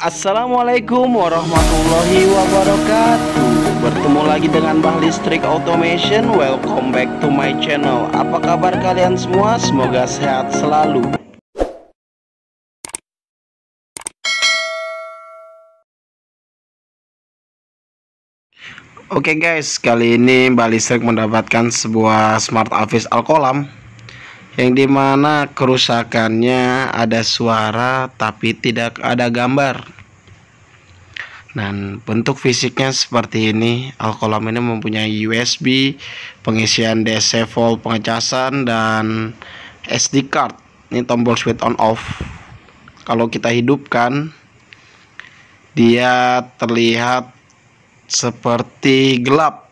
Assalamualaikum warahmatullahi wabarakatuh. Bertemu lagi dengan Bah Listrik Automation. Welcome back to my channel. Apa kabar kalian semua? Semoga sehat selalu. Oke okay guys, kali ini Mbak Listrik mendapatkan sebuah Smart Office Alkolam yang di mana kerusakannya ada suara tapi tidak ada gambar. Dan bentuk fisiknya seperti ini. Alkolam ini mempunyai USB pengisian DC volt pengecasan dan SD card. Ini tombol switch on off. Kalau kita hidupkan dia terlihat seperti gelap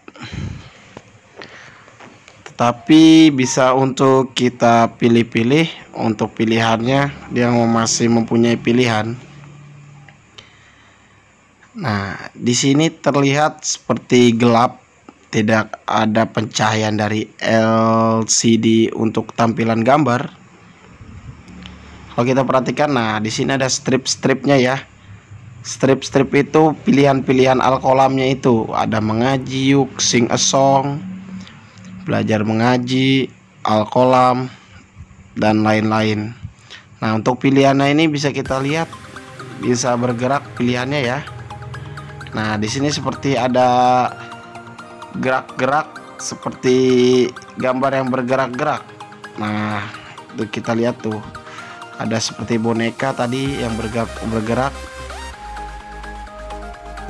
tapi bisa untuk kita pilih-pilih untuk pilihannya dia masih mempunyai pilihan. Nah di sini terlihat seperti gelap tidak ada pencahayaan dari LCD untuk tampilan gambar. Kalau kita perhatikan nah di sini ada strip-stripnya ya. Strip-strip itu pilihan-pilihan alkolamnya itu. Ada mengaji yuk sing a song belajar mengaji, alkolam, dan lain-lain. Nah, untuk pilihannya ini bisa kita lihat bisa bergerak pilihannya ya. Nah, di sini seperti ada gerak-gerak seperti gambar yang bergerak-gerak. Nah, itu kita lihat tuh. Ada seperti boneka tadi yang bergerak bergerak.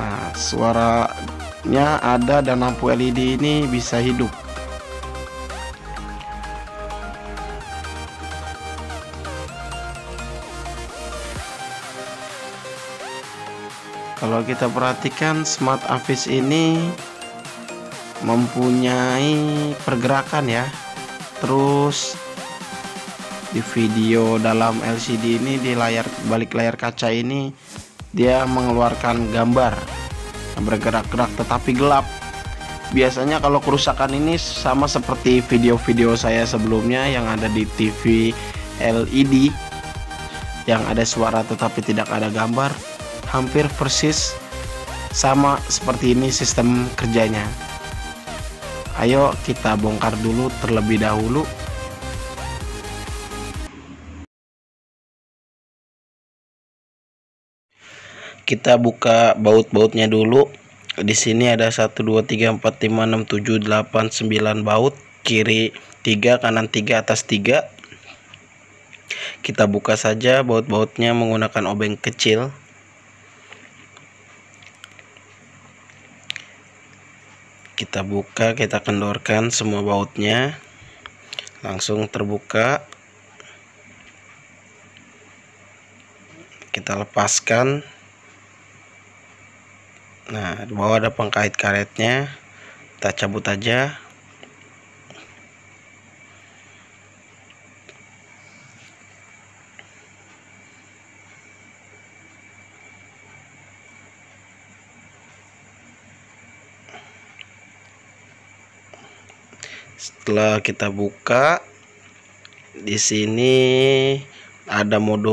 Nah, suaranya ada dan lampu LED ini bisa hidup. Kalau kita perhatikan smart office ini mempunyai pergerakan ya. Terus di video dalam LCD ini di layar balik layar kaca ini dia mengeluarkan gambar. Bergerak-gerak tetapi gelap. Biasanya kalau kerusakan ini sama seperti video-video saya sebelumnya yang ada di TV LED yang ada suara tetapi tidak ada gambar hampir persis sama seperti ini sistem kerjanya. Ayo kita bongkar dulu terlebih dahulu. Kita buka baut-bautnya dulu. Di sini ada 1 2 3 4 5 6 7 8 9 baut. Kiri 3 kanan 3 atas 3 kita buka saja baut-bautnya menggunakan obeng kecil kita buka kita kendorkan semua bautnya. Langsung terbuka. Kita lepaskan. Nah di bawah ada pengkait karetnya kita cabut aja setelah kita buka di sini ada mode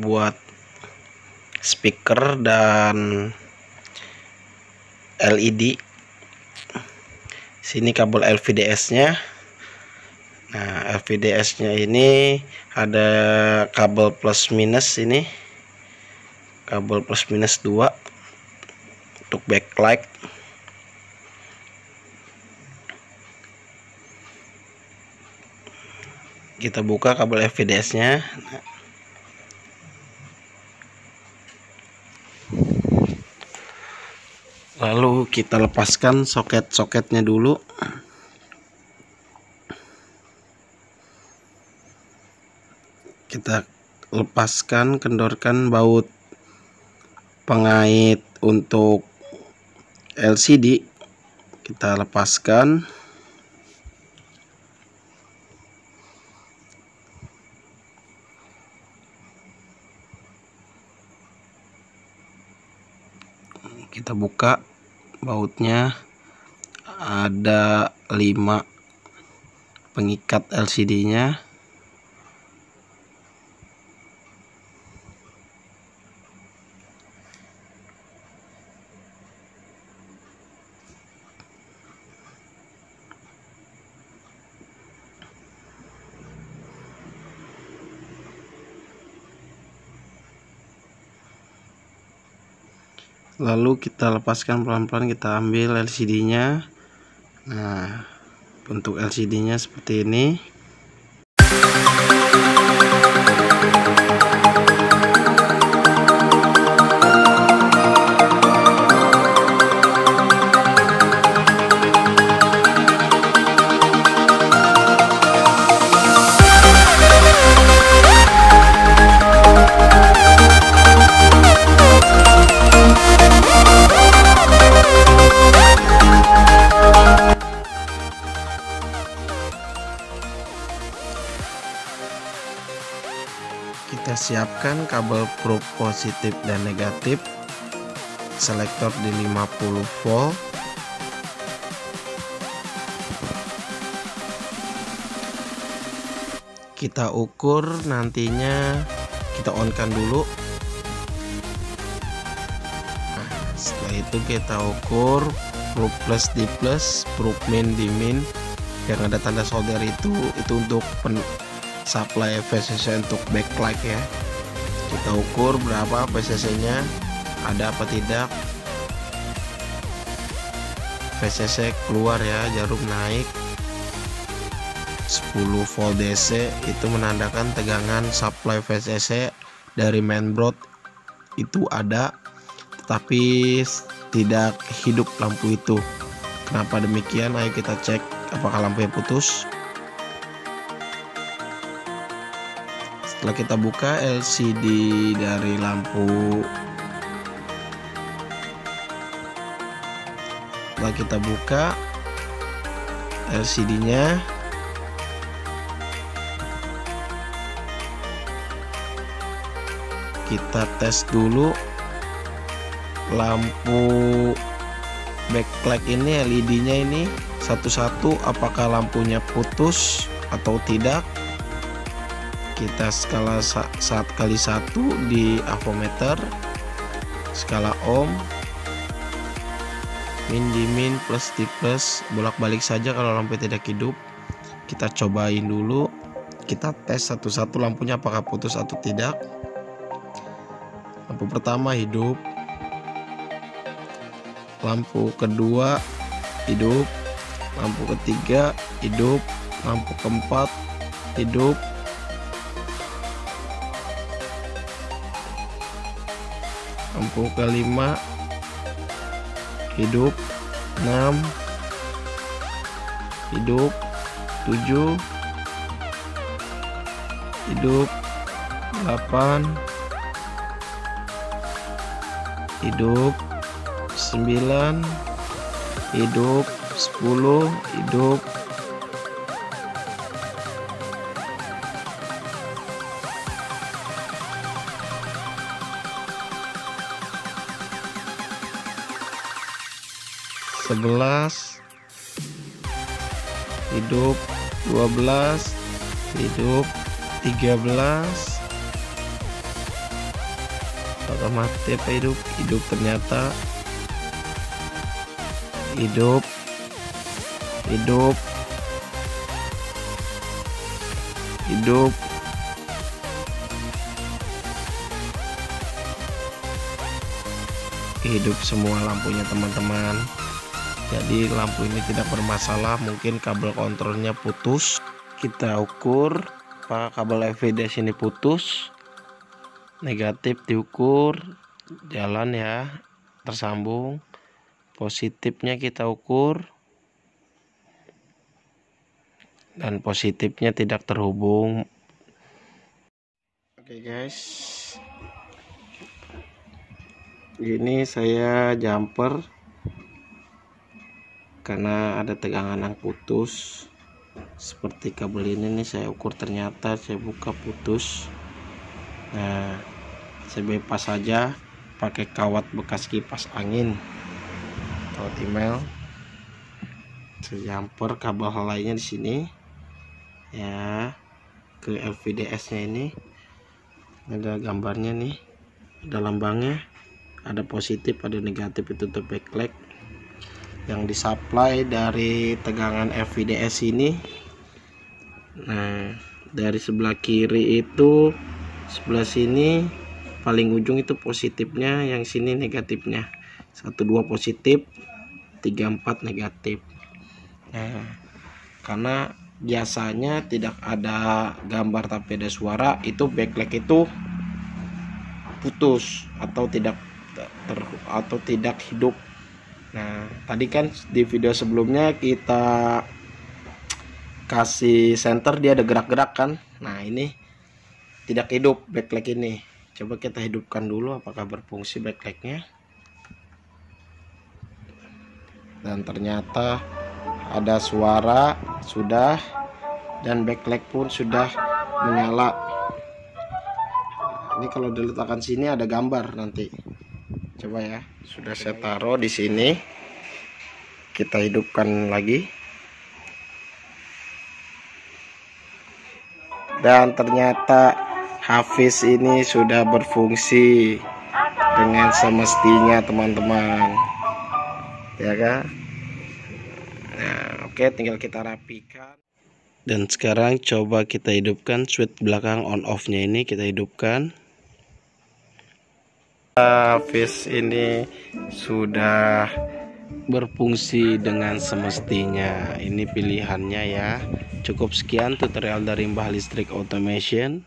buat speaker dan LED sini kabel LVDS nya nah LVDS nya ini ada kabel plus minus ini. Kabel plus minus 2 untuk backlight kita buka kabel FVDS nya lalu kita lepaskan soket-soketnya dulu. Kita lepaskan kendorkan baut pengait untuk LCD kita lepaskan kita buka bautnya. Ada 5 pengikat LCD nya lalu kita lepaskan pelan-pelan kita ambil LCD nya nah bentuk LCD nya seperti ini kita siapkan kabel probe positif dan negatif. Selektor di 50 volt. Kita ukur nantinya. Kita on kan dulu. Nah, setelah itu kita ukur probe plus di plus probe min di min. Yang ada tanda solder itu itu untuk supply VCC untuk backlight ya. Kita ukur berapa VCC nya ada apa tidak. VCC keluar ya jarum naik. 10 volt DC itu menandakan tegangan supply VCC dari mainboard itu ada tetapi tidak hidup lampu itu. Kenapa demikian? Ayo kita cek apakah lampunya putus setelah kita buka LCD dari lampu. Setelah kita buka LCD nya kita tes dulu lampu backlight ini LED nya ini satu-satu apakah lampunya putus atau tidak kita skala saat kali satu di avometer skala ohm. Min di min plus di plus. Bolak-balik saja kalau lampu tidak hidup. Kita cobain dulu. Kita tes satu-satu lampunya apakah putus atau tidak. Lampu pertama hidup. Lampu kedua hidup. Lampu ketiga hidup. Lampu keempat hidup lampu kelima hidup 6 hidup 7 hidup 8 hidup 9 hidup 10 hidup sebelas hidup dua belas hidup tiga belas. Apakah mati apa hidup? Hidup ternyata. Hidup. Hidup. Hidup. Hidup semua lampunya teman-teman jadi lampu ini tidak bermasalah mungkin kabel kontrolnya putus. Kita ukur pak kabel FVD sini putus. Negatif diukur jalan ya tersambung. Positifnya kita ukur. Dan positifnya tidak terhubung. Oke guys. Ini saya jumper karena ada tegangan yang putus. Seperti kabel ini nih saya ukur ternyata saya buka putus. Nah saya bebas saja pakai kawat bekas kipas angin. Atau timel saya kabel lainnya di sini. Ya ke LVDS nya ini. Ada gambarnya nih. Ada lambangnya. Ada positif ada negatif itu untuk backlight yang disuplai dari tegangan FVDS ini. Nah dari sebelah kiri itu sebelah sini paling ujung itu positifnya yang sini negatifnya. 12 positif 34 negatif. Nah karena biasanya tidak ada gambar tapi ada suara itu backlight itu putus atau tidak ter, atau tidak hidup nah tadi kan di video sebelumnya kita kasih center dia ada gerak-gerak kan? Nah ini tidak hidup backlight ini. Coba kita hidupkan dulu apakah berfungsi backlightnya. Dan ternyata ada suara sudah. Dan backlight pun sudah menyala. Ini kalau diletakkan sini ada gambar nanti coba ya sudah saya taruh di sini. Kita hidupkan lagi. Dan ternyata Hafiz ini sudah berfungsi dengan semestinya teman-teman. Ya kan nah, oke tinggal kita rapikan. Dan sekarang coba kita hidupkan switch belakang on off nya ini kita hidupkan Hafiz ini sudah berfungsi dengan semestinya. Ini pilihannya ya. Cukup sekian tutorial dari Mbah Listrik Automation